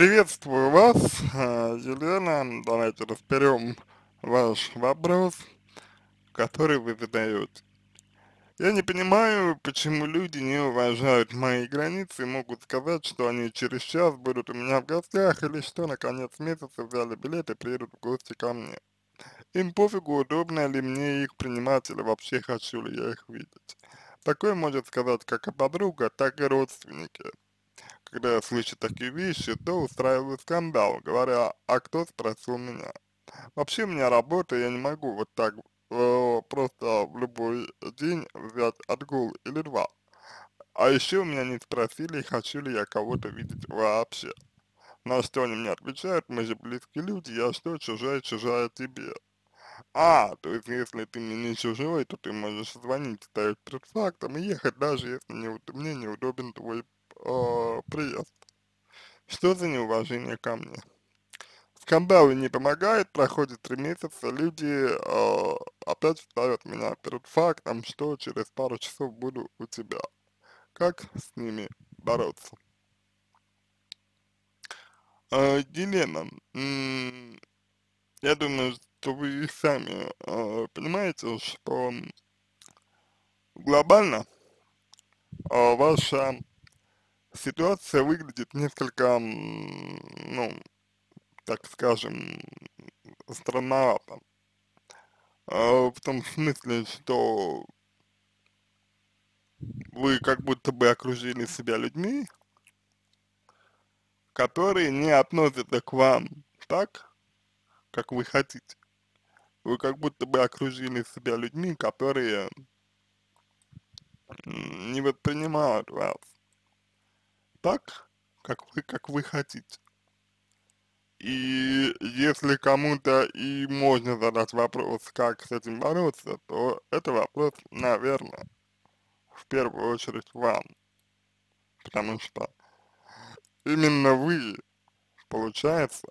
Приветствую вас, э, Елена. Давайте разберем ваш вопрос, который вы задаете. Я не понимаю, почему люди не уважают мои границы и могут сказать, что они через час будут у меня в гостях, или что на конец месяца взяли билет и приедут в гости ко мне. Им пофигу, удобно ли мне их принимать, или вообще хочу ли я их видеть. Такое может сказать как и подруга, так и родственники. Когда слышу такие вещи, то устраиваю скандал, говоря, а кто спросил меня. Вообще у меня работа, я не могу вот так э, просто в любой день взять отгул или два. А еще у меня не спросили, хочу ли я кого-то видеть вообще. На что они мне отвечают, мы же близкие люди, я что, чужая, чужая тебе. А, то есть если ты мне не чужой, то ты можешь звонить, ставить перед фактом и ехать, даже если не, мне неудобен твой э, приезд. Что за неуважение ко мне? Скандалы не помогают, проходит три месяца, люди э, опять ставят меня перед фактом, что через пару часов буду у тебя. Как с ними бороться? Э, Елена, я думаю, что вы сами э, понимаете, что глобально э, ваша ситуация выглядит несколько, ну, так скажем, странновато. А, в том смысле, что вы как будто бы окружили себя людьми, которые не относятся к вам так, как вы хотите. Вы как будто бы окружили себя людьми, которые не воспринимают вас так, как вы, как вы хотите. И если кому-то и можно задать вопрос, как с этим бороться, то это вопрос, наверное, в первую очередь вам. Потому что именно вы, получается,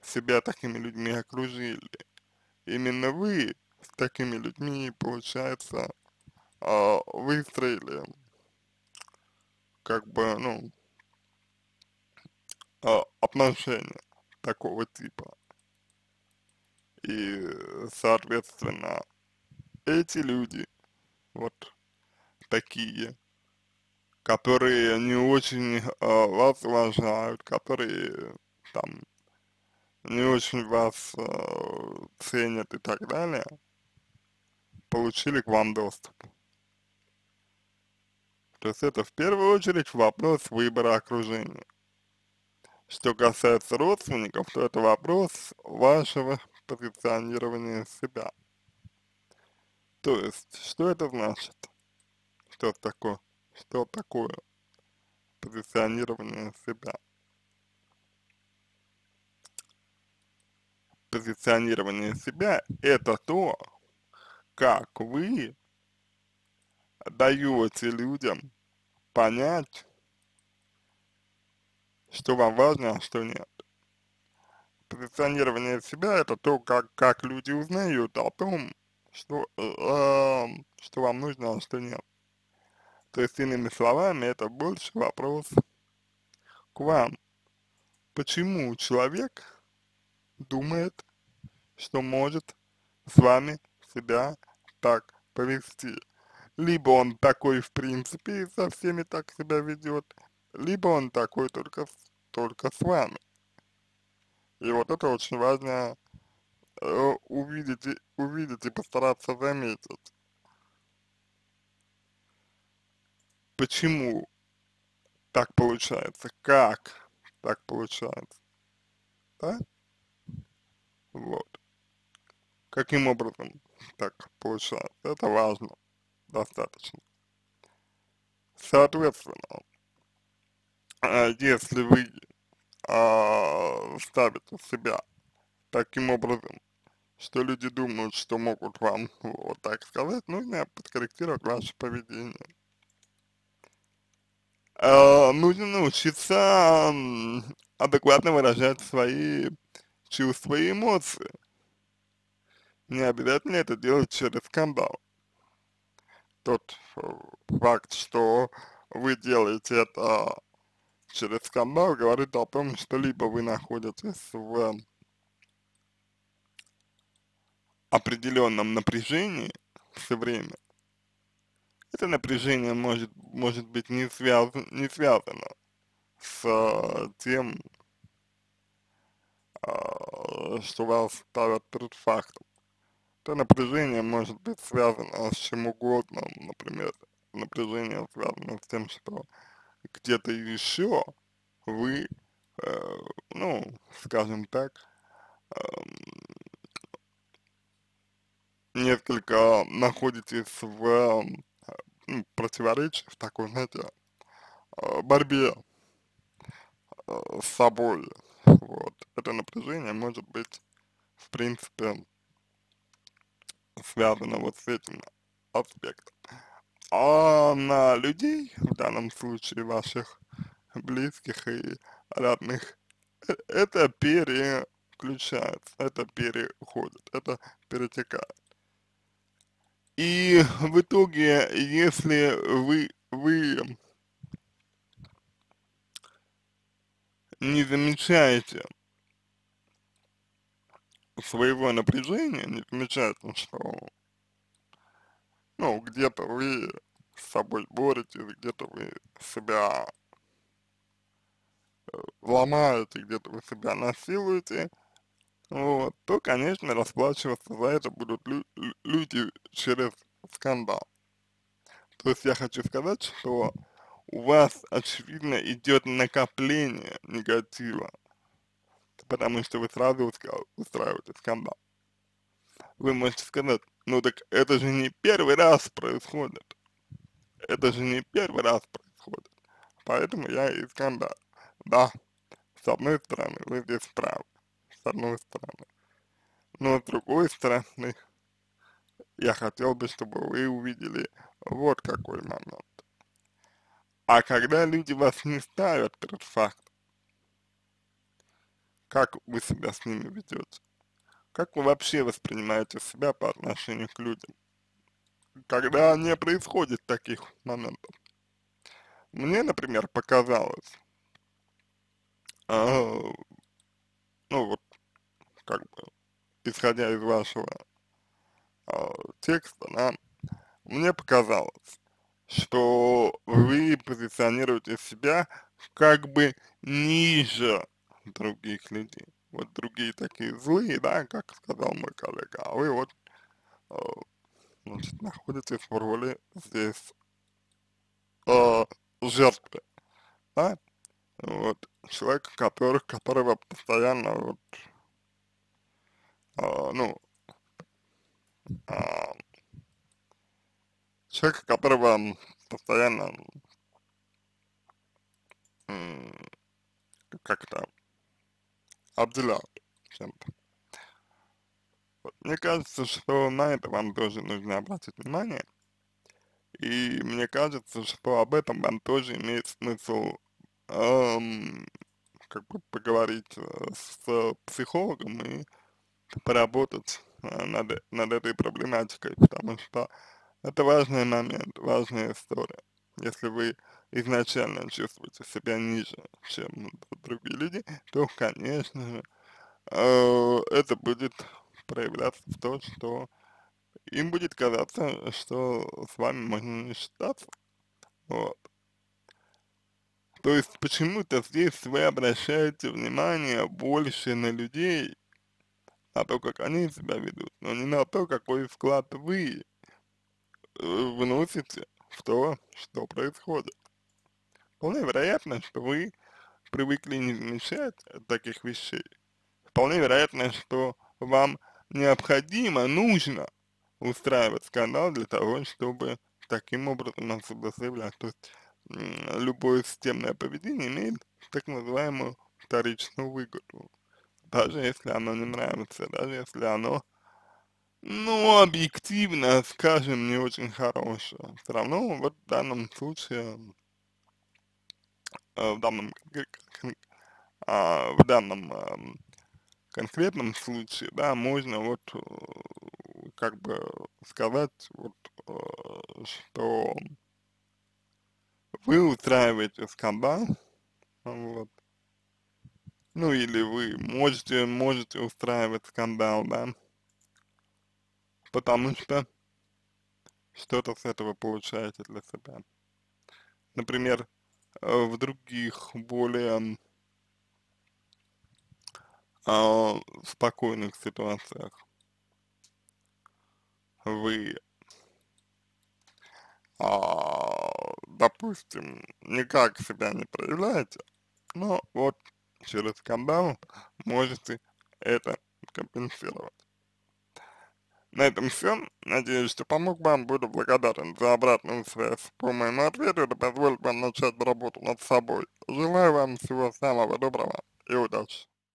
себя такими людьми окружили. Именно вы с такими людьми, получается, а, выстроили как бы, ну, э, отношения такого типа. И, соответственно, эти люди, вот такие, которые не очень э, вас уважают, которые там не очень вас э, ценят и так далее, получили к вам доступ. То есть это в первую очередь вопрос выбора окружения. Что касается родственников, то это вопрос вашего позиционирования себя. То есть, что это значит? Что такое? Что такое позиционирование себя? Позиционирование себя – это то, как вы даете людям понять, что вам важно, а что нет. Позиционирование себя это то, как, как люди узнают о том, что, э, эм, что вам нужно, а что нет. То есть, иными словами, это больше вопрос к вам. Почему человек думает, что может с вами себя так повести? Либо он такой в принципе и со всеми так себя ведет, либо он такой только, только с вами. И вот это очень важно э, увидеть, и, увидеть и постараться заметить. Почему так получается? Как так получается? Да? Вот. Каким образом так получается? Это важно достаточно. Соответственно, а, если вы а, ставите себя таким образом, что люди думают, что могут вам вот так сказать, нужно подкорректировать ваше поведение. А, нужно научиться адекватно выражать свои чувства и эмоции. Не обязательно это делать через скандал тот факт, что вы делаете это через скандал говорит о том, что либо вы находитесь в определенном напряжении все время, это напряжение может, может быть не, связ, не связано с э, тем, э, что вас ставят перед фактом. Это напряжение может быть связано с чем угодно, например, напряжение связано с тем, что где-то еще вы, э, ну, скажем так, э, несколько находитесь в ну, противоречии, в такой, знаете, э, борьбе э, с собой. Вот. Это напряжение может быть, в принципе, связано вот с этим аспектом. А на людей, в данном случае ваших близких и родных, э, это переключается, это переходит, это перетекает. И в итоге, если вы, вы не замечаете своего напряжения, не замечаете, что, ну, где-то вы с собой боретесь, где-то вы себя э, ломаете, где-то вы себя насилуете, вот, то, конечно, расплачиваться за это будут лю люди через скандал. То есть я хочу сказать, что у вас, очевидно, идет накопление негатива, потому что вы сразу устраиваете скандал. Вы можете сказать, ну так это же не первый раз происходит. Это же не первый раз происходит. Поэтому я и скандал. Да, с одной стороны, вы здесь правы с одной стороны. Но с другой стороны, я хотел бы, чтобы вы увидели вот какой момент. А когда люди вас не ставят перед фактом, как вы себя с ними ведете? Как вы вообще воспринимаете себя по отношению к людям? Когда не происходит таких моментов. Мне, например, показалось, э, ну вот как бы, исходя из вашего э, текста, да, мне показалось, что вы позиционируете себя как бы ниже других людей. Вот другие такие злые, да, как сказал мой коллега, а вы вот, э, значит, находитесь в роли здесь э, жертвы, да, вот, человек, который, которого постоянно вот а, ну, а, человека, которого постоянно как-то обделяют чем-то. Мне кажется, что на это вам тоже нужно обратить внимание. И мне кажется, что об этом вам тоже имеет смысл эм, как бы поговорить э, с психологом и поработать э, над, над этой проблематикой, потому что это важный момент, важная история. Если вы изначально чувствуете себя ниже, чем другие люди, то, конечно же, э, это будет проявляться в том, что им будет казаться, что с вами можно не считаться. Вот. То есть почему-то здесь вы обращаете внимание больше на людей, на то, как они себя ведут, но не на то, какой вклад вы э, вносите в то, что происходит. Вполне вероятно, что вы привыкли не замечать таких вещей. Вполне вероятно, что вам необходимо, нужно устраивать скандал для того, чтобы таким образом отсюда заявлять. То есть любое системное поведение имеет так называемую вторичную выгоду даже если оно не нравится, даже если оно, ну, объективно, скажем, не очень хорошее. Все равно вот в данном случае, в данном, а, в данном эм, конкретном случае, да, можно вот э, как бы сказать, вот, э, что вы устраиваете скандал, вот. Ну, или вы можете, можете устраивать скандал, да, потому что что-то с этого получаете для себя. Например, э, в других, более э, спокойных ситуациях вы, а, допустим, никак себя не проявляете, но вот через скандал можете это компенсировать. На этом все. Надеюсь, что помог вам. Буду благодарен за обратную связь по моему ответу. Это позволит вам начать работу над собой. Желаю вам всего самого доброго и удачи.